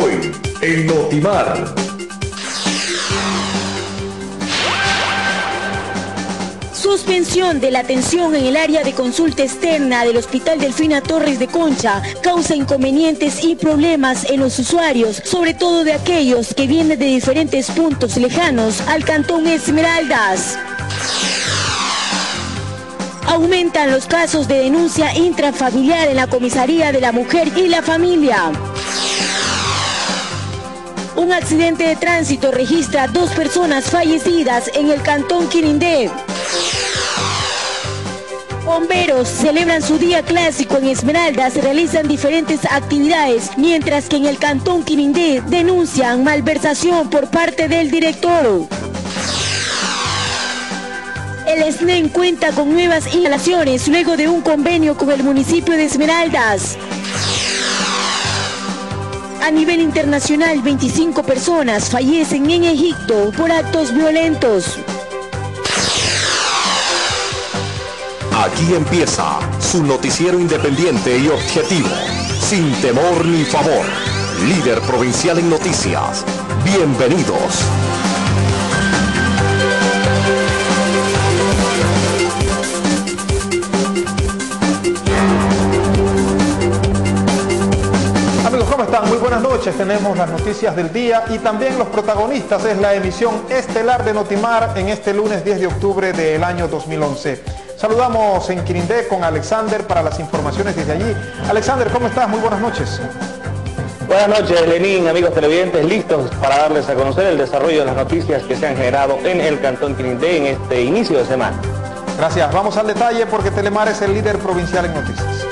Hoy, en Notimar. Suspensión de la atención en el área de consulta externa del Hospital Delfina Torres de Concha causa inconvenientes y problemas en los usuarios, sobre todo de aquellos que vienen de diferentes puntos lejanos al Cantón Esmeraldas. Aumentan los casos de denuncia intrafamiliar en la comisaría de la mujer y la familia. Un accidente de tránsito registra dos personas fallecidas en el cantón Quirindé. Bomberos celebran su día clásico en Esmeraldas, realizan diferentes actividades, mientras que en el cantón Quirindé denuncian malversación por parte del director. El SNEN cuenta con nuevas instalaciones luego de un convenio con el municipio de Esmeraldas. A nivel internacional, 25 personas fallecen en Egipto por actos violentos. Aquí empieza su noticiero independiente y objetivo, sin temor ni favor. Líder provincial en noticias. Bienvenidos. Buenas noches. Tenemos las noticias del día y también los protagonistas. Es la emisión estelar de Notimar en este lunes 10 de octubre del año 2011. Saludamos en Quirindé con Alexander para las informaciones desde allí. Alexander, ¿cómo estás? Muy buenas noches. Buenas noches, Lenín, amigos televidentes, listos para darles a conocer el desarrollo de las noticias que se han generado en el Cantón Quirindé en este inicio de semana. Gracias. Vamos al detalle porque Telemar es el líder provincial en noticias.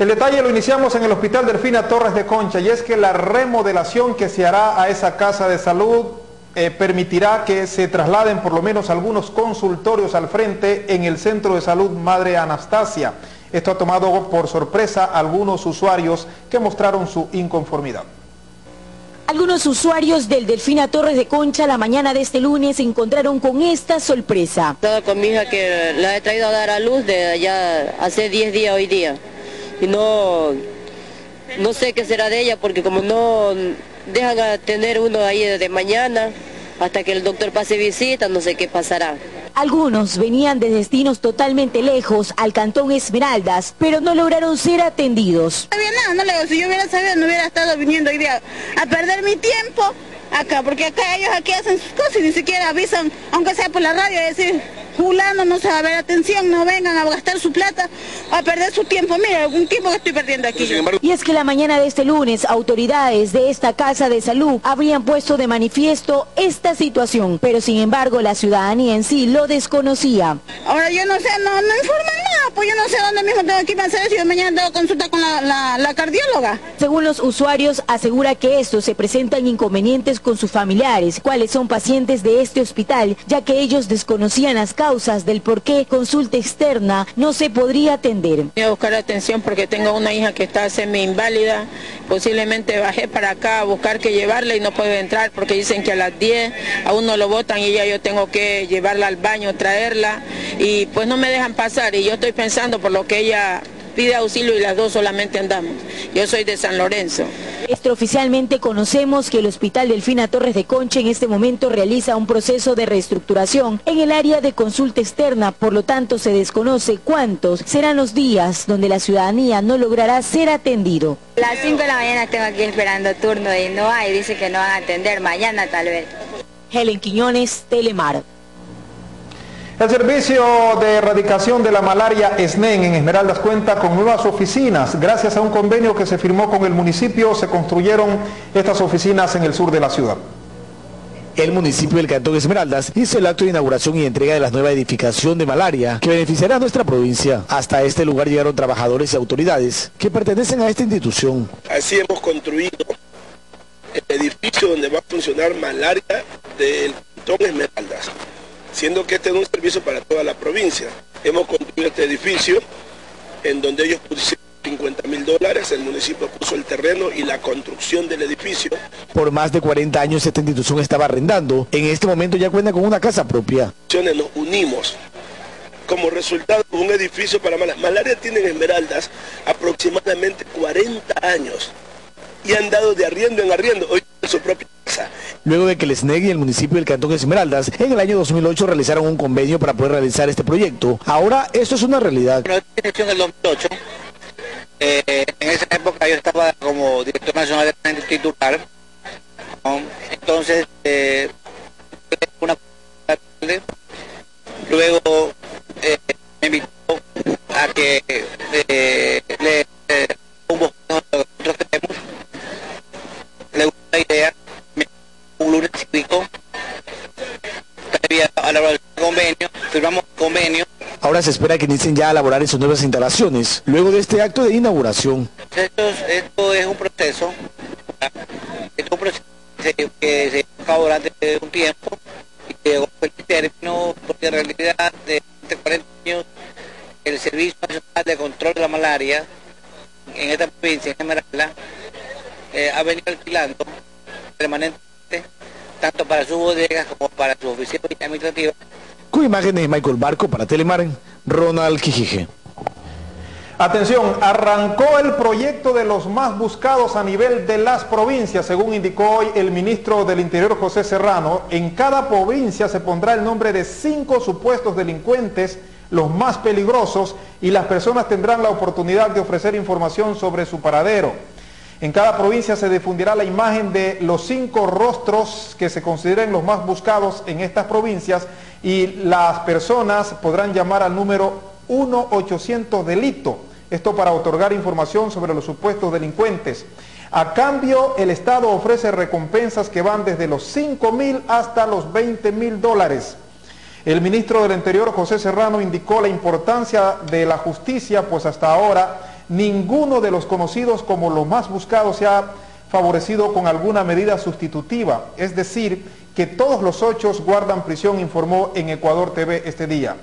El detalle lo iniciamos en el Hospital Delfina Torres de Concha y es que la remodelación que se hará a esa casa de salud eh, permitirá que se trasladen por lo menos algunos consultorios al frente en el Centro de Salud Madre Anastasia. Esto ha tomado por sorpresa a algunos usuarios que mostraron su inconformidad. Algunos usuarios del Delfina Torres de Concha la mañana de este lunes se encontraron con esta sorpresa. Estaba con mi hija que la he traído a dar a luz de allá hace 10 días hoy día y no, no sé qué será de ella porque como no dejan tener uno ahí desde mañana hasta que el doctor pase visita, no sé qué pasará. Algunos venían de destinos totalmente lejos al cantón Esmeraldas, pero no lograron ser atendidos. No había nada, no le digo, si yo hubiera sabido no hubiera estado viniendo hoy día a perder mi tiempo acá, porque acá ellos aquí hacen sus cosas y ni siquiera avisan, aunque sea por la radio, decir, fulano no se va a ver atención, no vengan a gastar su plata, a perder su tiempo. Mira, un tiempo que estoy perdiendo aquí. Y es que la mañana de este lunes, autoridades de esta casa de salud habrían puesto de manifiesto esta situación, pero sin embargo la ciudadanía en sí lo desconocía. Ahora yo no sé, no, no informan nada, pues yo no sé dónde mismo tengo que ir a hacer eso, yo mañana tengo consulta con la, la cardióloga. Según los usuarios, asegura que esto se presentan inconvenientes con sus familiares, cuáles son pacientes de este hospital, ya que ellos desconocían las causas del por qué consulta externa no se podría atender. Voy a buscar atención porque tengo una hija que está semi inválida, posiblemente bajé para acá a buscar que llevarla y no puedo entrar porque dicen que a las 10 a uno lo botan y ya yo tengo que llevarla al baño, traerla y pues no me dejan pasar y yo estoy pensando por lo que ella pide auxilio y las dos solamente andamos. Yo soy de San Lorenzo. Extraoficialmente conocemos que el Hospital Delfina Torres de Concha en este momento realiza un proceso de reestructuración en el área de consulta externa, por lo tanto se desconoce cuántos serán los días donde la ciudadanía no logrará ser atendido. A las 5 de la mañana tengo aquí esperando turno y no hay, dice que no van a atender mañana tal vez. Helen Quiñones, Telemar. El Servicio de Erradicación de la Malaria SNEN en Esmeraldas cuenta con nuevas oficinas. Gracias a un convenio que se firmó con el municipio, se construyeron estas oficinas en el sur de la ciudad. El municipio del Cantón Esmeraldas hizo el acto de inauguración y entrega de la nueva edificación de malaria que beneficiará a nuestra provincia. Hasta este lugar llegaron trabajadores y autoridades que pertenecen a esta institución. Así hemos construido el edificio donde va a funcionar malaria del Cantón Esmeraldas siendo que este es un servicio para toda la provincia. Hemos construido este edificio en donde ellos pusieron 50 mil dólares, el municipio puso el terreno y la construcción del edificio. Por más de 40 años esta institución estaba arrendando. En este momento ya cuenta con una casa propia. Nos unimos como resultado un edificio para Malaria. Malaria tiene Esmeraldas aproximadamente 40 años y han dado de arriendo en arriendo. Hoy su propia. Luego de que el SNEG y el municipio del Cantón Esmeraldas en el año 2008 realizaron un convenio para poder realizar este proyecto, ahora esto es una realidad. en el 2008 eh, en esa época yo estaba como director nacional de titular. Entonces, eh, una luego Se espera que inicien ya a elaborar en sus nuevas instalaciones, luego de este acto de inauguración. Esto, es un proceso, esto es un proceso que se lleva a cabo durante un tiempo y llegó el término, porque en realidad de 40 años el Servicio Nacional de Control de la Malaria en esta provincia, en Esmeralda, eh, ha venido alquilando permanentemente, tanto para sus bodegas como para sus oficinas administrativas, con imágenes de Michael Barco para Telemar, Ronald Quijije. Atención, arrancó el proyecto de los más buscados a nivel de las provincias, según indicó hoy el ministro del Interior José Serrano. En cada provincia se pondrá el nombre de cinco supuestos delincuentes, los más peligrosos, y las personas tendrán la oportunidad de ofrecer información sobre su paradero. En cada provincia se difundirá la imagen de los cinco rostros que se consideren los más buscados en estas provincias y las personas podrán llamar al número 1-800 delito, esto para otorgar información sobre los supuestos delincuentes. A cambio, el Estado ofrece recompensas que van desde los 5 mil hasta los 20 mil dólares. El ministro del Interior, José Serrano, indicó la importancia de la justicia, pues hasta ahora ninguno de los conocidos como los más buscados se ha favorecido con alguna medida sustitutiva, es decir, que todos los ocho guardan prisión, informó en Ecuador TV este día.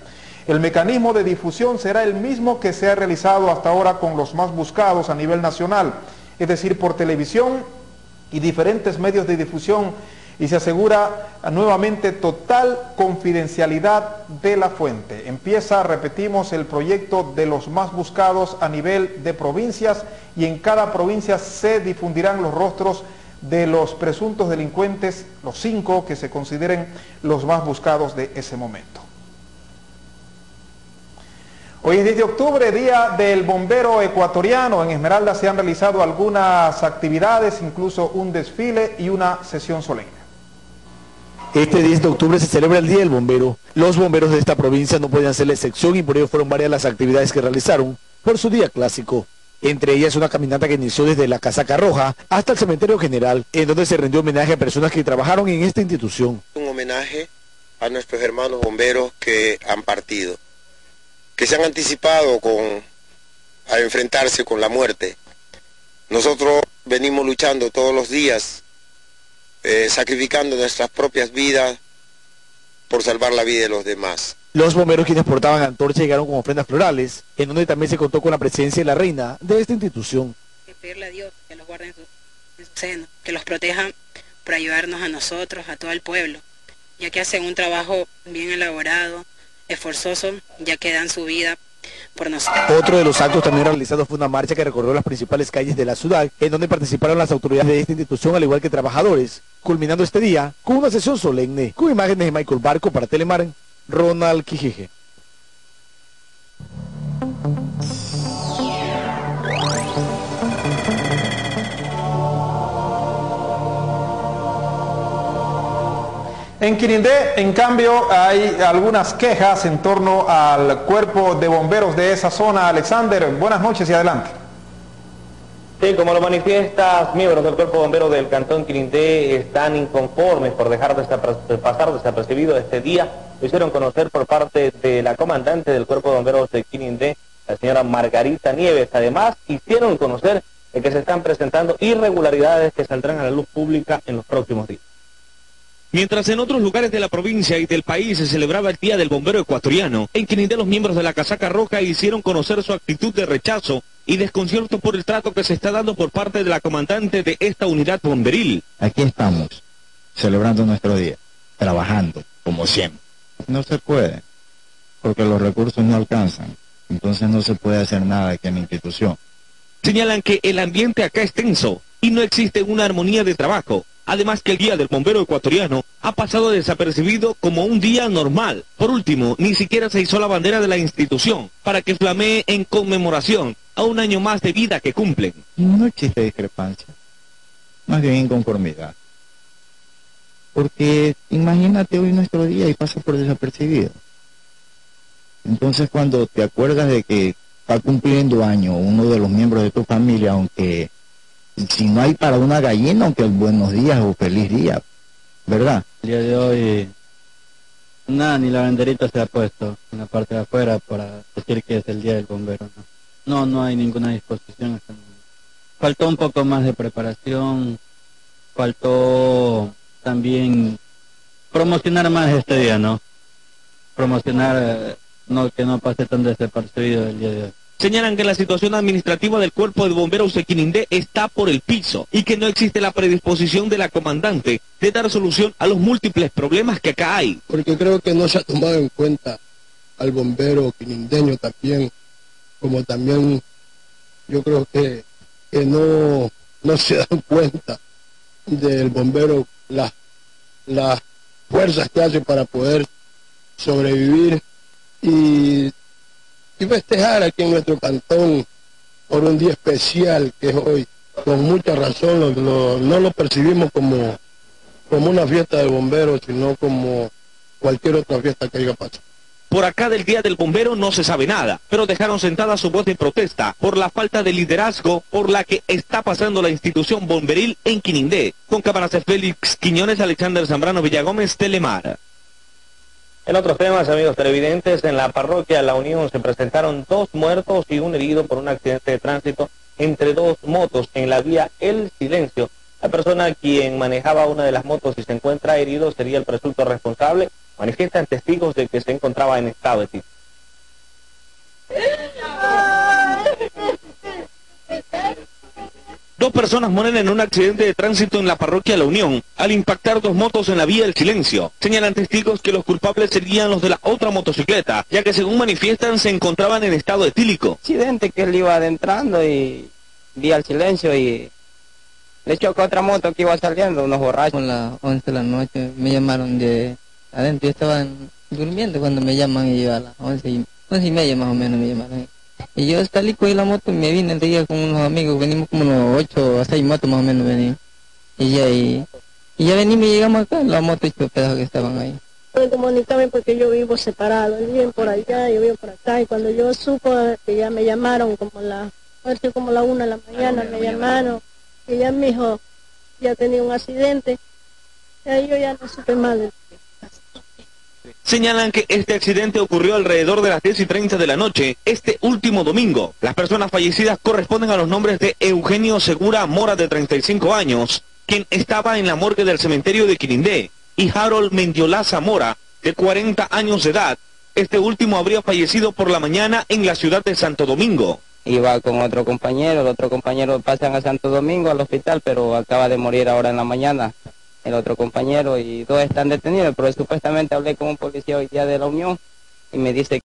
El mecanismo de difusión será el mismo que se ha realizado hasta ahora con los más buscados a nivel nacional, es decir, por televisión y diferentes medios de difusión y se asegura nuevamente total confidencialidad de la fuente. Empieza, repetimos, el proyecto de los más buscados a nivel de provincias y en cada provincia se difundirán los rostros de los presuntos delincuentes, los cinco que se consideren los más buscados de ese momento. Hoy es 10 de octubre, día del bombero ecuatoriano. En Esmeralda se han realizado algunas actividades, incluso un desfile y una sesión solemne. Este 10 de octubre se celebra el Día del Bombero. Los bomberos de esta provincia no podían ser la excepción y por ello fueron varias las actividades que realizaron por su día clásico. Entre ellas una caminata que inició desde la Casaca Roja hasta el Cementerio General, en donde se rindió homenaje a personas que trabajaron en esta institución. Un homenaje a nuestros hermanos bomberos que han partido, que se han anticipado con, a enfrentarse con la muerte. Nosotros venimos luchando todos los días, eh, sacrificando nuestras propias vidas por salvar la vida de los demás. Los bomberos quienes portaban antorcha llegaron con ofrendas florales, en donde también se contó con la presencia de la reina de esta institución. Pedirle a Dios que los guarde en su, seno, que los proteja por ayudarnos a nosotros, a todo el pueblo, ya que hacen un trabajo bien elaborado, esforzoso, ya que dan su vida Otro de los actos también realizados fue una marcha que recorrió las principales calles de la ciudad, en donde participaron las autoridades de esta institución, al igual que trabajadores, culminando este día con una sesión solemne, con imágenes de Michael Barco para Telemar Ronald Quijije. En Quirindé, en cambio, hay algunas quejas en torno al cuerpo de bomberos de esa zona. Alexander, buenas noches y adelante. Sí, como lo manifiestas, miembros del Cuerpo Bombero del Cantón Quirindé están inconformes por dejar de pasar desapercibido este día. Lo hicieron conocer por parte de la comandante del Cuerpo de Bomberos de Quirindé, la señora Margarita Nieves. Además, hicieron conocer que se están presentando irregularidades que saldrán a la luz pública en los próximos días. Mientras en otros lugares de la provincia y del país se celebraba el Día del Bombero Ecuatoriano, en Quirindé los miembros de la Casaca Roja hicieron conocer su actitud de rechazo y desconcierto por el trato que se está dando por parte de la comandante de esta unidad bomberil. Aquí estamos, celebrando nuestro día, trabajando, como siempre. No se puede, porque los recursos no alcanzan, entonces no se puede hacer nada aquí en la institución. Señalan que el ambiente acá es tenso y no existe una armonía de trabajo. Además que el Día del Bombero Ecuatoriano ha pasado desapercibido como un día normal. Por último, ni siquiera se hizo la bandera de la institución para que flamee en conmemoración a un año más de vida que cumplen. No existe discrepancia, más bien inconformidad. Porque imagínate hoy nuestro día y pasa por desapercibido. Entonces cuando te acuerdas de que está cumpliendo año uno de los miembros de tu familia, aunque si no hay para una gallina, aunque buenos días o feliz día, ¿verdad? El día de hoy, nada, ni la banderita se ha puesto en la parte de afuera para decir que es el día del bombero. No, no, no hay ninguna disposición Faltó un poco más de preparación, faltó también promocionar más este día, ¿no? Promocionar, eh, no que no pase tan desapercibido el día de hoy. Señalan que la situación administrativa del cuerpo de bomberos de Quinindé está por el piso y que no existe la predisposición de la comandante de dar solución a los múltiples problemas que acá hay. Porque creo que no se ha tomado en cuenta al bombero quinindeño también, como también yo creo que, que no, no se dan cuenta del bombero las, las fuerzas que hace para poder sobrevivir y y festejar aquí en nuestro cantón por un día especial que es hoy. Con mucha razón no lo percibimos como, como una fiesta de bomberos, sino como cualquier otra fiesta que haya pasado. Por acá del Día del Bombero no se sabe nada, pero dejaron sentada su voz de protesta por la falta de liderazgo por la que está pasando la institución bomberil en Quinindé. Con cámaras de Félix Quiñones, Alexander Zambrano Villagómez, Telemar. En otros temas, amigos televidentes, en la parroquia La Unión se presentaron dos muertos y un herido por un accidente de tránsito entre dos motos en la vía El Silencio. La persona quien manejaba una de las motos y se encuentra herido sería el presunto responsable. Manifiestan testigos de que se encontraba en estado de Dos personas mueren en un accidente de tránsito en la parroquia La Unión al impactar dos motos en la vía del silencio. Señalan testigos que los culpables serían los de la otra motocicleta, ya que según manifiestan se encontraban en estado etílico. Accidente que él iba adentrando y vía el silencio y le chocó otra moto que iba saliendo, unos borrachos. A las 11 de la noche me llamaron de adentro, yo estaba durmiendo cuando me llaman y yo a las 11 y, 11 y media más o menos me llamaron. Y yo salí con la moto y me vine día con unos amigos, venimos como unos 8 a 6 motos más o menos venimos. Y ya, y, ya venimos y llegamos acá, la moto y los pedazos que estaban ahí. Pueden comunicarme porque yo vivo separado, él vive por allá, yo vivo por acá, y cuando yo supo que ya me llamaron como la, como la una de la mañana, me llamaron, y ya mi hijo ya tenía un accidente, y ahí yo ya no supe más de Señalan que este accidente ocurrió alrededor de las 10 y 30 de la noche, este último domingo. Las personas fallecidas corresponden a los nombres de Eugenio Segura Mora, de 35 años, quien estaba en la morgue del cementerio de Quirindé, y Harold Mendiolá Zamora, de 40 años de edad. Este último habría fallecido por la mañana en la ciudad de Santo Domingo. Iba con otro compañero, el otro compañero pasan a Santo Domingo al hospital, pero acaba de morir ahora en la mañana el otro compañero y dos están detenidos, pero supuestamente hablé con un policía hoy día de la Unión y me dice